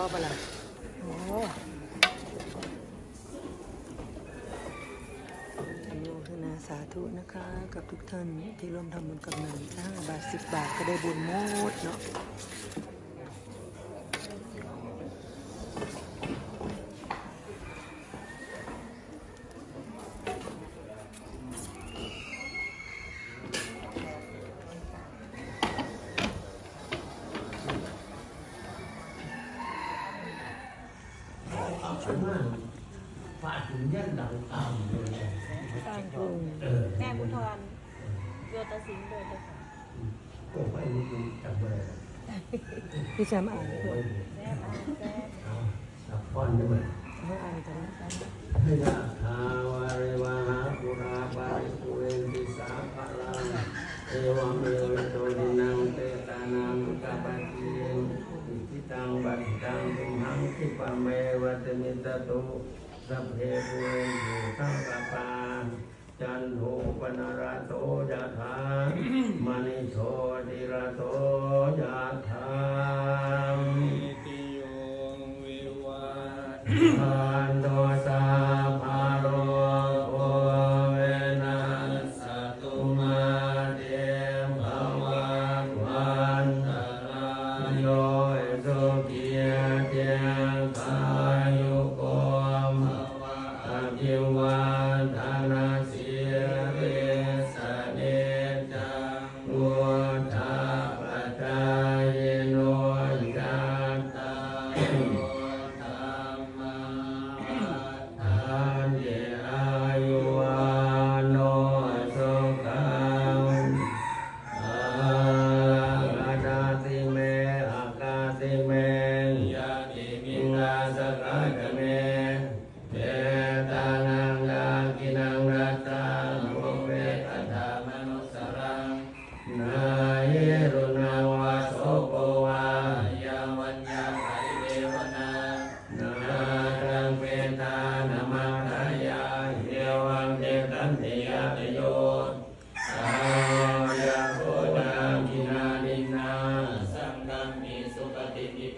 อปะล่ะโอ้โมทาสาธุนะคะ กับทุกท่านที่ร่วมทำบุญกับหนังจ้าบาทสิบบาทก็ได้บุญหมดเนาะ ถึงย่านดังอ่างเลยแม่บุญทอนโยตสิงโดยจะก็ไม่รู้จำไม่ได้พี่ชจำอ่านแม่อ่านแม่บป้อนละครนี่มันอ่านจังไม่ได้ สัพเพเวอยุทั้กปาปจันโทปนารโตยะธามณิโชติระโตยะธา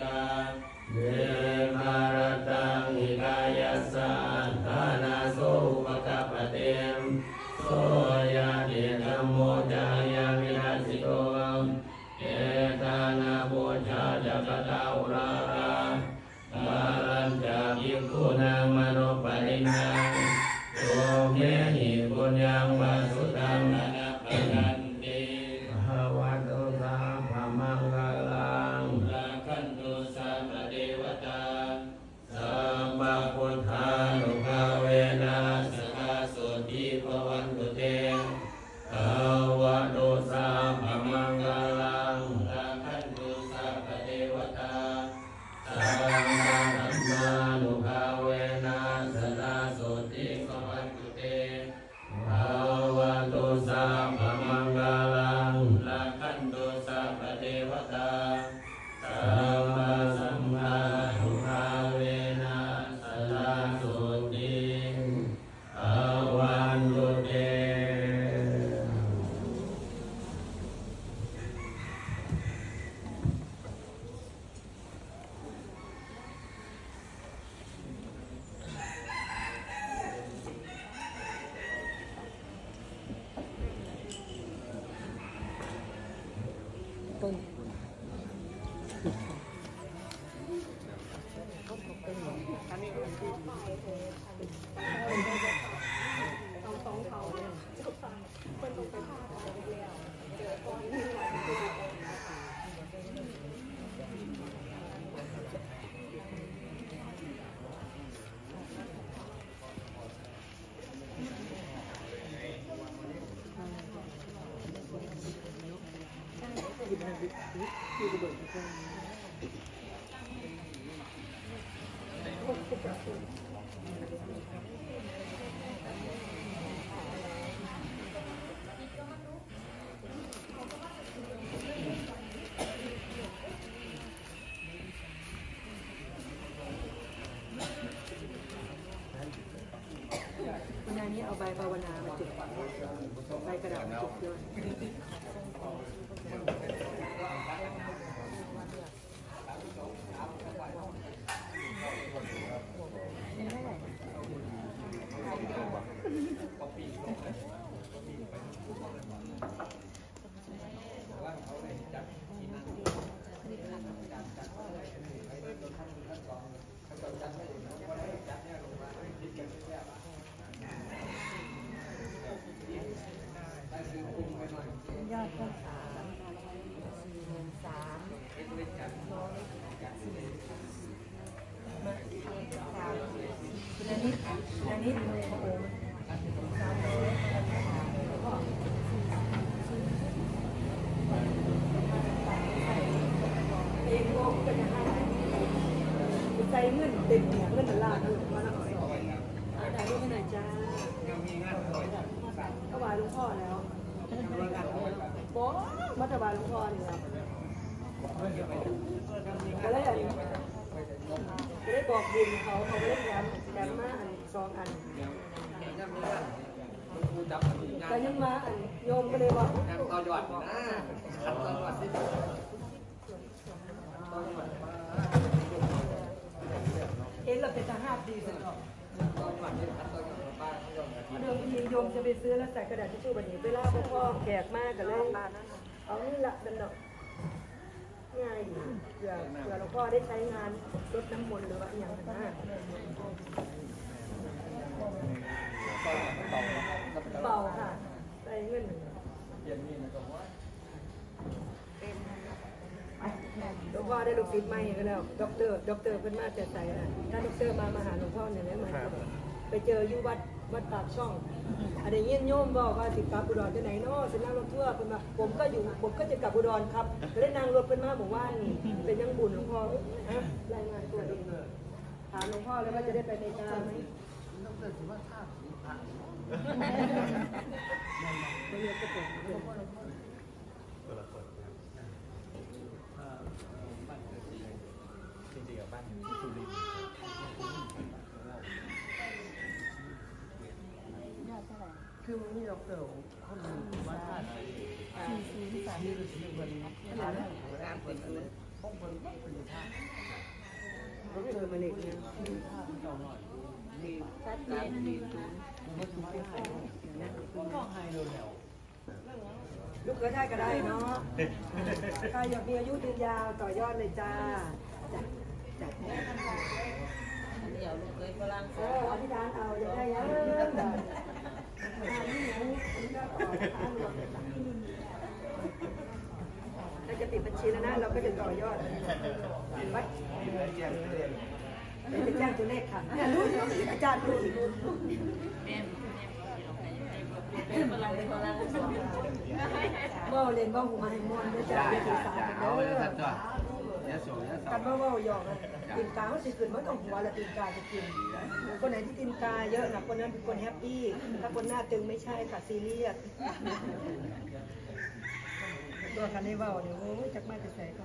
ta. คุณนี้เอาใบภาวนามาจุดใบกระดาษมาจุดด้วย 还有那个他们开厂，开到家乡里面。 ก็วายลุงพ่อแล้วบอกมาถวายลุงพ่อนี่แล้วก็เลยอันก็ได้บอกบุญเขาเขาก็ได้แถมแถมมาอันสองอันแต่ยังมาอันโยมก็เลยบอกตอนหยอดนะตอนหยอดสิเห็นเราเป็นทหารดีสุดหรอ กเดิมทีโยมจะไปซื้อแล้วใส่กระดาษทิชชู่บันนี้เวลาพ่อแขกมากกันเลยเอานี่ละดันเนาะง่ายดีเผื่อเผื่อหลวงพ่อได้ใช้งานรดน้ำมนต์หรือว่าอย่างนั้นนะเบาค่ะใส่เงินหลวงพ่อได้ลูกศิษย์ใหม่ก็แล้วด็อกเตอร์ด็อกเตอร์เพิ่นมาจะใส่ถ้าด็อกเตอร์มามาหาหลวงพ่อเนี่ยนะเหมือนกับ ไปเจออยู่วัดวัดปากช่องอันนี้เงี้ยโยมบอกว่าสิกลับอุดรจะไหนเนาะสินั่งรถทัวร์เพิ่นมาผมก็อยู่ผมก็จะกลับอุดรครับก็ได้นั่งรถเพิ่นมาบอกว่านี่เป็นยังบุญหลวงพ่อฮะรายงานตัวเองถามหลวงพ่อเลยว่าจะได้ไปในกาไหมไม่เรียกก็เป็นเพื่อน คือมันมีดอกเตอคนหนึ่งว่าชาสี่สี่สามนี่คือสิ่งเงินงานงานเป็นเลยห้องเป็นเป็นชาติดอกเตอร์มาเล็กเนี่ยชัดเจนลูกเขยได้ก็ได้เนาะใครอยากมีอายุยืนยาวต่อยอดเลยจ้าจ้ะจ้ะเดี๋ยวลูกเคยฝรั่งเอออธิษฐานเอาอย่าได้ยอะ เราจะปิดบัญชีแล้วนะ เราก็จะต่อยอดวัดแจ้งตัวเลขค่ะอาจารย์ดูเป็นฝรั่งเป็นฝรั่งว่เล่นว่หัวให้มวนด้วยจ้าเอย่าถือสานเด้อยะโสยะโส กันว่าว่าหยอกตีนกาเขาสิขึ้นมันต้องหัวละตีนกาจะกินคนไหนที่ตีนกาเยอะนะคนนั้นเป็นคนแฮปปี้ถ้าคนหน้าตึงไม่ใช่ค่ะซีเรียสตัวคันนี้ว่าเนี่ยโอ้ยจักมาจะใส่ก็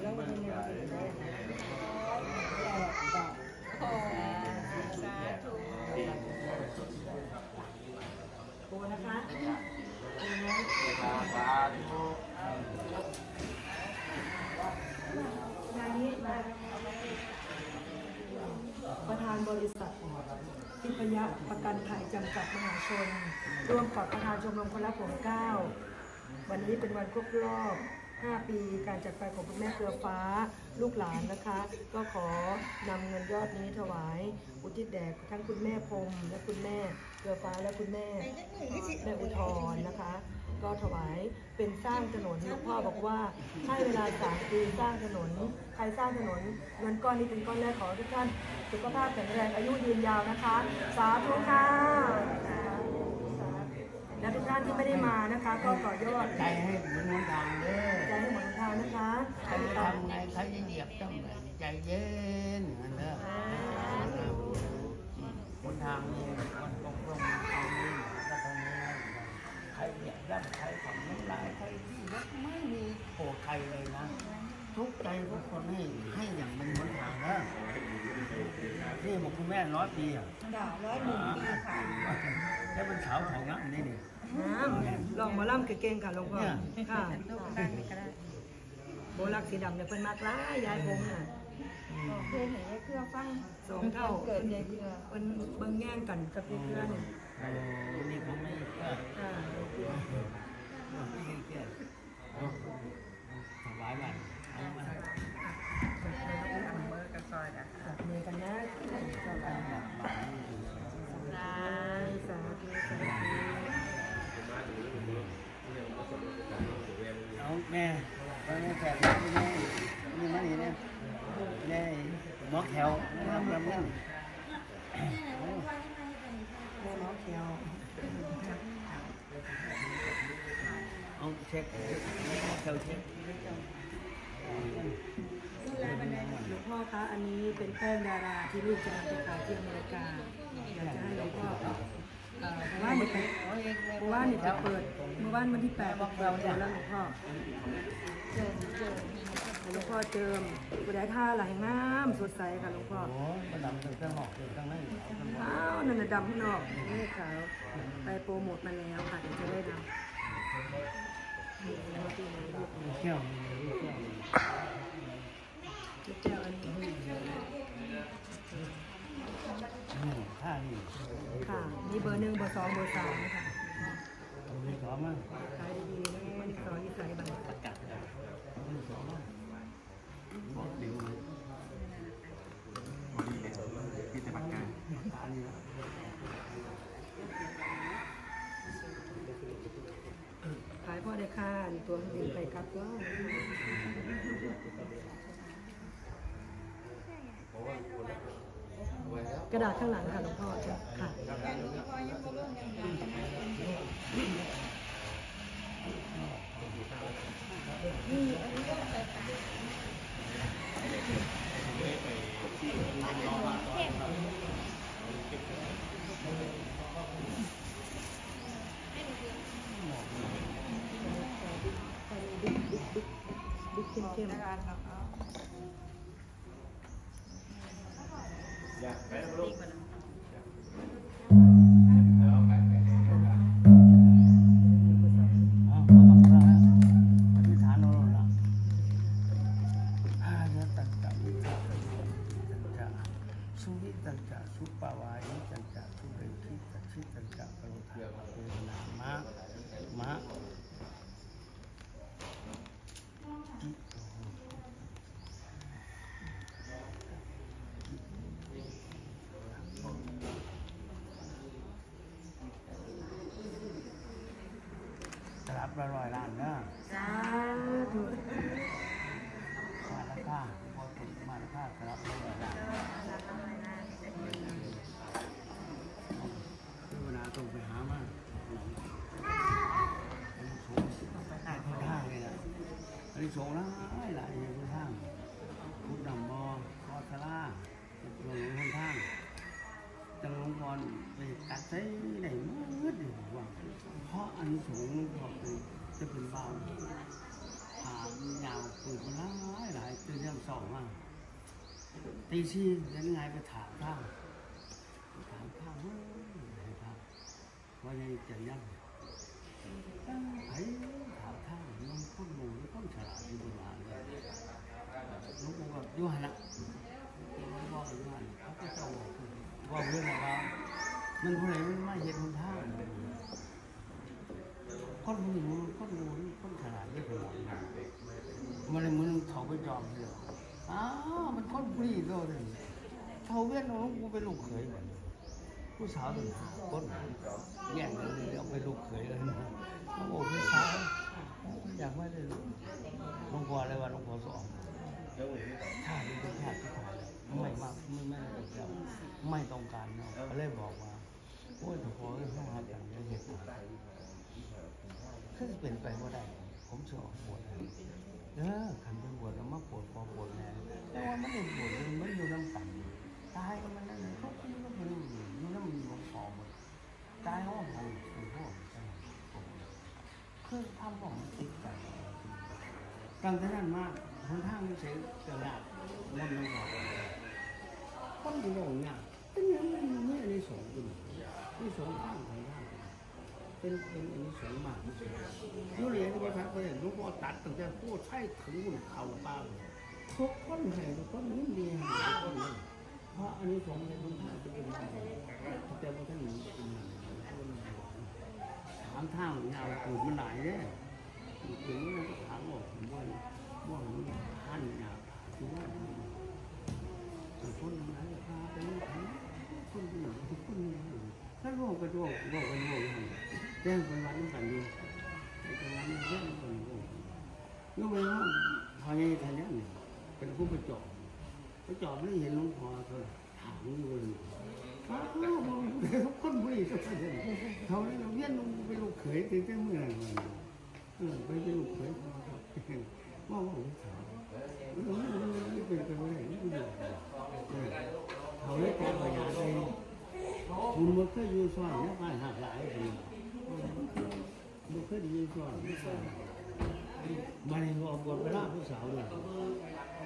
แล้วมันยังไงโอ้นะคะงานนี้มาประธานบริษัท ทิพ ยะประกันภัยจำกัดมหาชน ร่วมกับประธานชมรมคนรักผมเก้าวันนี้เป็นวันครบรอบ 5 ปีการจากไปของคุณแม่เครือฟ้าลูกหลานนะคะ ก็ขอนำเงินยอดนี้ถวาย อุทิศแด่ทั้งคุณแม่พรมและคุณแม่เครือฟ้าและคุณแม่แม่อุทรนะคะ ก็ถวายเป็นสร้างถนนหลวงพ่อบอกว่าให้เวลาสามปีสร้างถนน ใครสร้างถนนเงินก้อนนี้เป็นก้อนแรกขอให้ทุกท่านสุขภาพแข็งแรงอายุยืนยาวนะคะ สาธุค่ะและทุกท่านที่ไม่ได้มานะคะ ก็ต่อยอดใจให้เหมือนน้ำทางเด้อใจให้หมดทางนะคะใครทำไงเขาจะเหยียบต้องใจเย็นอันเด้อคนทางนี้มันตรงตรงทางนี้ก็ตรงนี้ใครเหยียบย่ำใครทำน้ำลายใครที่รถไม่มีโผล่ใครเลยนะ ทุกใจทุกคนให้ให้อย่างเป็นหนทางเด้อนี่บอกคุณแม่ร้อยปีอะดาวร้อยหนึ่งปีค่ะแล้วมันเฉาของนักนี่นี่น้ำลองหมาล่ำเก่งๆค่ะหลวงพ่อค่ะโบลักสีดำเนี่ยเพิ่นมากล้ายยายผมน่ะเคยเห็นเครื่องฟังสองเท่าเกิดยายเพื่อเพิ่นเบิ่งแย่งกันกับยายเพื่อเนี่ยโอ้นี่เขาไม่เชื่อค่ะยายเพื่อไม่เชื่อถวายบัตรเอามา จับมือกันนะจับกันบัตรบัตรนี่สาธุสาธุสาธุเอาแม่แม่แขกมาที่นี่มานี่เนี่ยอได้หมอแขวนะครับลำนั่นแม่น้องเขียวเอาเช็คมอแขวเช็ค หลวงพ่อคะอันนี้เป็นแป้งดาราที่ลูกจะนำไปขายที่อเมริกาอยากจะให้หลวงพ่อเอ่อเพราะว่าเนี่ยเพราะว่าเนี่ยจะเปิดเมื่อวานวันที่แปดเปิดตัวแล้วหลวงพ่อเจิมหลวงพ่อเจิมบุได้ท่าหลายงามสดใสค่ะหลวงพ่อโอ้มันดำถึงข้างนอกถึงข้างในอ้าวนั่นน่ะดำข้างนอกนี่ขาวไปโปรโมทมาแล้วค่ะเดี๋ยวจะได้นำ แก้วแก้วอันนี้ท่านี่ค่ะมีเบอร์หนึ่งเบอร์สองเบอร์สามค่ะเอาไปสองมั้งขายดีๆนะนี่สองยี่สิบบัตรเอาสองมั้งบอกเดี๋ยวเลยตานี่นะขายพ่อ ได้ค่าตัวเองไปกับก็กระดาษข้างหลังค่ะหลวงพ่อจ้ะค่ะ เข้มๆ อ้าวบ่ต้องละอธิษฐานเอาละอาเนตัจจะวิทัสจัจจะสุวิตัจจะสุปาวายิ งแล้วหลายอย่างท้นทางพุทธดำบอคอสลาหลงท้นทางจังหลวงพรไปตัดใช้ไหนมืดอยู่ว่าเพราะอันนี้สูงพ่อเป็นจะเป็นเบาถามยาวปืนมันหลายหลายตื่นเรื่องสองมาตีสี่ยังไงไปถามข้างถามข้างเฮ้ยถามว่ายังจะยังไอ้ คนงงหรือคนฉลาดอยู่โบราณเลยลูกบอกว่าอยู่หันละบอกอยู่หันเขาก็เจ้าบอกว่าเรื่องอะไรมันคนไหนมันไม่เห็นคนท่าคนหมูคนงูคนฉลาดเรื่องของมันมันเลยเหมึงเขาไปจอมเลยอ้าวมันคนฟรีโตเลยเขาเวียนน้องกูเป็นลูกเขยเหมือนผู้สาวถึงหาคนแย่งกันเลยเอาไปลูกเขยเลยนะเขาบอกผู้สาว อยากไม่ได้ลูกหลวงพ่ออะไรวะหลวงพ่อสองชาตินี้เป็นชาติที่ตายแล้วไม่มากไม่ไม่ได้แล้วไม่ต้องการเนาะก็เลยบอกว่าโอ้ยหลวงพ่อเอ้ยห้องหักอย่างนี้เหตุผลคือเป็นไปว่าได้ ผมจะออกบวชเลยเออขันเป็นบวชแล้วมาปวดคอปวดแน่แต่ว่ามันเป็นบวชเลยมันอยู่น้ำกันตายก็มันนั่นเลยเขาคิดว่าเป็นอยู่น้ำมันของคอหมดตายห้องของคือห้องคือทำของมันติดกัน ตั้งแต่นั้นมาหนทางเสียกระดาษมันไม่บอกคนที่บอกเนี่ยเป็นอย่างนี้นี่อันนี้สองเป็นนี่สองข้างทางด้านเป็นเป็นอันนี้สองมากที่สุดยูเรียนก็ทักไปเห็นลูกพ่อตัดตั้งแต่พูดใช่ถึงหุ่นเขาป้าทุกคนให้ทุกคนนิ่มดีทุกคนเพราะอันนี้ผมในคุณท่านจะเป็นแต่ว่าท่านหนีเป็นอะไรถามทางยาวปลูกมันหลายเนี่ย ถึงนั้นก็ถามบอกผมว่าว่ามันท่านยาวคือว่าคนทำไรพาไปนี่คนที่ไหนทุกคนถ้าโลกก็โลกโลกก็โลกแจ้งไปวันนี้กันดีแต่ว่ามันเรื่องมันโง่ยกเว้นว่าพอใหญ่ท่านเนี่ยเป็นผู้ประจบไปจอดไม่เห็นหลวงพ่อเลยถามอยู่เลยอ้าวมองทุกคนบุรีทุกคนเลยเขาเลยเราเวียนลงไปลูกเขยตื่นเต้นเมื่อไหร่ ออไปเป็นลูกเขยพ่อครับว่าว่าไม่ถามไม่เป็นไปไม่ได้ไม่เป็นเขาเลยแก้ปัญหาเลยคุณมันเคยอยู่ซ้อนเนี่ยบ้านหักหลายคนมันเคยอยู่ซ้อนไม่ใช่มาในหัวบทเวลาผู้สาวเลย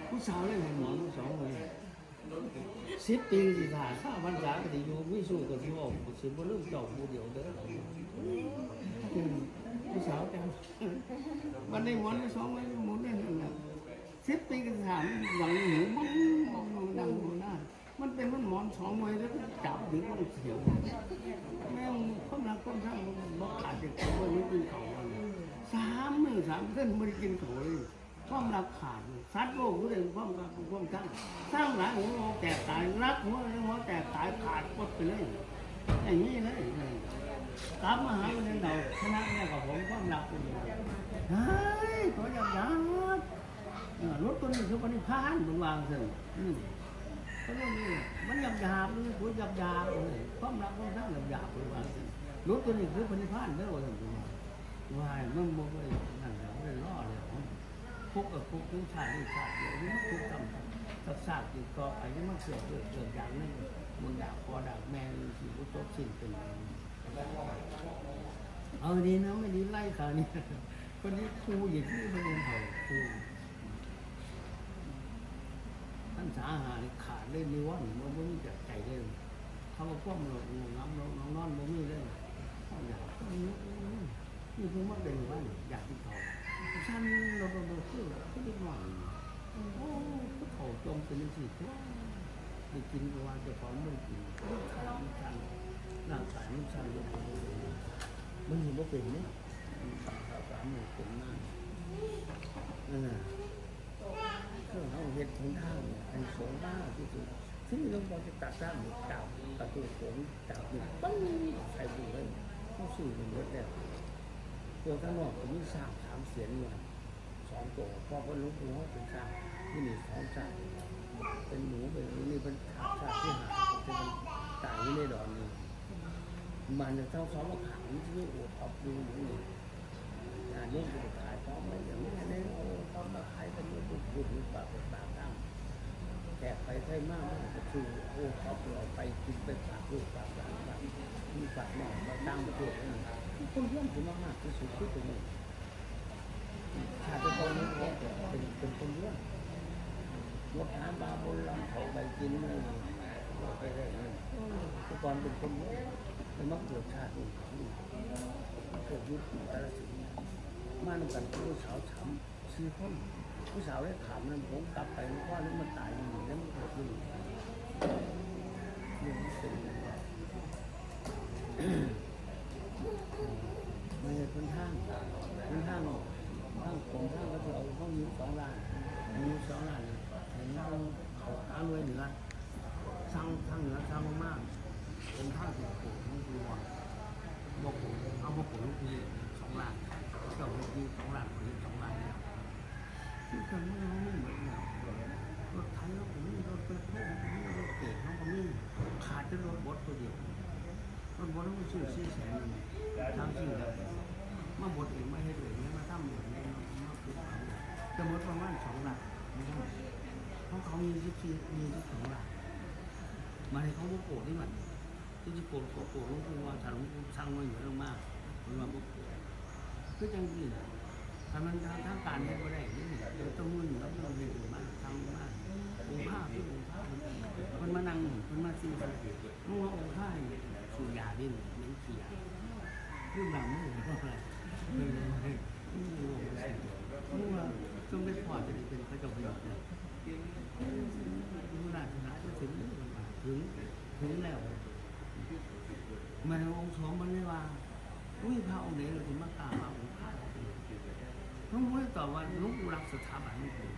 ผู้สาวเลยเห็นหมอผู้สองเลยสิบปีสิถ่ายข้าพรรษาก็จะอยู่ไม่สู้กับที่ว่าสิบวันเริ่มเจ้าผู้เดียวเด้อ ผู้สาวจังวันนี้หมอนสองเลยหมอนได้นั่นแหละสิบปีก็ถามหลังหูมันมันดังหน้ามันเป็นมันหมอนสองไว้แล้วก็จับดึงมันเขียวแม่งความรักความช่างมันบอกขาดจากเขาไม่ได้กินเขาเลยสามมือสามขึ้นไม่ได้กินเขาเลยความรักขาดซัดโลกก็เลยความรักความช่างสร้างหลายหัวแตกตายรักหัวหัวแตกตายขาดหมดไปเลยอย่างนี้เลย กลับมาหาวันนี้เราชนะแม่กับผมความรักเป็นยังไงเฮ้ยตัวยับยับรถตัวนี้คือวันนี้พานมันวางเถอะก็เรื่องนี้มันหยาบหยาบเลยหัวหยาบหยาบเลยความรักความช่างหยาบหยาบเลยวางรถตัวนี้คือวันนี้พานเด้อว่าอย่างวายมันบ่ไปนั่นแหละไม่ได้ล่อเลยคุกกับคุกทุกชาติทุกชาติเดี๋ยวนี้คุกทำกับศาสตร์ติดต่อไปนี่มันเกิดเกิดเกิดอย่างนี้มันด่าพอด่าแม่สิบุตรสิ้นเป็น เอาดีนะไม่ดีไล่ข่าวนี้คนนี้ครูอย่างที่มันเรียนเขาครูท่านสาหานขาดเลยนิวรณ์มันไม่มีจัดใจเลยเขาก็ป้อมเรางงน้ำเราน้องนอนบ่มีเลยอยากนี่คือมันเป็นว่าอยากกินเขาท่านเราเราเราคือคือนิดหน่อยโอ้ก็เขาจมเป็นสิ่งที่ได้กินก็ว่าจะพร้อมไม่กินมันขาดมัน ชันร่างกายมันชันลยมันอยู่บ่เป็นเนี่ยสามสามหมื่นเป็นมากนั่นน่ะเครื่องเอาเห็ดหนทางเนี่ยอันสงบ้าที่สุดซึ่งหลวงพ่อจะตัดสร่างหมดดาวประตูโขงดาวนี่ปั้งใส่ดูเลยเข้าสู่หนึ่งรถแล้วตัวข้างนอกผมมีสร้างสามเสียนอยู่สองตัวพ่อคนหลุกหัวเป็นสร้างที่นี่สองสร้างเป็นหนูเป็นนี่เป็นขาดชาติที่หาเป็นตายอยู่ในดอนนี่ มันจะเท่าสองมาขังที่โอดออกดูอยู่นี่งานนี้จะขายพร้อมไหมอย่างนี้ในโอ้พร้อมมาขายกันด้วยบุญบุญปาป็นปากตั้งแขกไปไทยมากมากก็คือโอ้เขาเราไปกินไปฝากลูกฝากหลานฝากมีฝากแม่มาตั้งประเทศนี่คนเยี่ยมผมมากๆที่สุดที่ตรงนี้ชาติตอนนี้เป็นเป็นคนเยี่ยมรถหาบาบนลำเขาไปกินเลยเราไปได้เลยทุกคนเป็นคน เยี่ยมเป็นมักเกิดชาติอื่นเกิดยุคแต่ละสิ่งมาหนึ่งกันผู้สาวถามซื้อคนผู้สาวได้ถามนั้นผมกลับไปว่านี่มันตายอยังไงแล้วมันเกิดขึ้นเรื่องนี้เป็นยังไงมันเป็นทางเป็นทางทางผมทางก็จะเอาห้องนิ้วสองล้านนิ้วสองล้านเห็นเราเขาหาเงินเหนือทางทางเหนือทางมากๆเป็นทางที่ปลูกนี่คือว่าบอกผมเอา มาปลูกลูกพีสองหล้านเจ้าที่สองหล้านคนนี้สองล้านแล้วที่กันไม่รู้ไม่เหมือนกันรถไถเราผมนี่รถเปโป้ผมนี่รถเก๋เขาผมนี่ขาดจะรถบดตัวเดียวรถบดต้องซื้อสี่แสนนึงทำสิ่งแล้วมาบดเองไม่ให้เลยไม่มาทำเหมือนในมาคือจะหมดประมาณสองหล้านเพราะเขามีสิบสี่มีสิบสองหล้านมาให้เขาโมโกนี่มันที่จะโกรธโกรธโกรธลุงพูว่าถ้าลุงพูช่างมันอยู่เรื่องมาก มันมาโมโกคือจังซี่น่ะถ้ามันทางทางการเฮ็ดบ่ได้นี่เดี๋ยวต้องมุ่นแล้วเราเรียนมาทำมาองค์ผ้าที่องค์ผ้ามันมานั่งมันมาซีมึงว่าองค์ผ้าเนี่ยสูยาดินมันเขียคือหลังมึงว่าอะไรมึงมึงมึงว่าจงเป็นพอจะได้เป็นพระเจ้าประโยชน์นี่ยมึงราชนะจะถึงถึงถึงแล้วมันองค์สองมันไม่ว่า อุ้ยพระองค์ไหนเราถึงมากราบพระองค์ข้าน้องมุ้ยตอว่าลุงรักสถาบันนี่คือ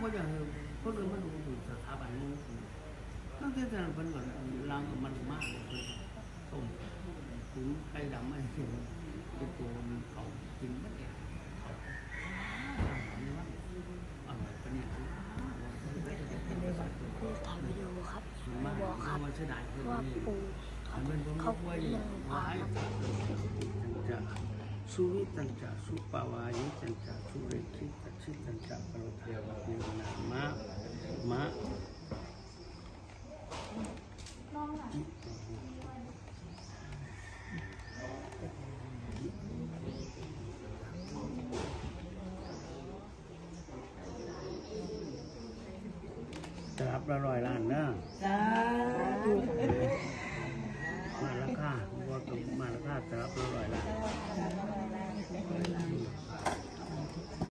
ว่าอย่างคนอื่นมันดูถูสถาบันนู้นนั่นคือแต่เป็นเหมือนรังมันมากเลยคือต้มถึงไก่ดำไม่ถึงเป็นตัวมันเขากินไม่ได้เขาอันนี้ว่าอร่อยปะเนี่ยเป็นในเสียดายคนนี้อันเป็นผมย กไว้เนี่ยไว้ตันจะสุวิตันจะสุปาวายิตันจะสุเรคิตัชิตันจะปรทาวะเนนามะมะจิตตรับละร้อยล้านเนอะสา